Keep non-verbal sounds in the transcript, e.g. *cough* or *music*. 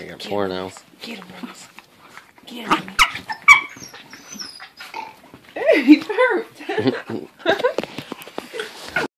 I got four now. Get him, Rose. Get him. hey, *laughs* he burped. *laughs*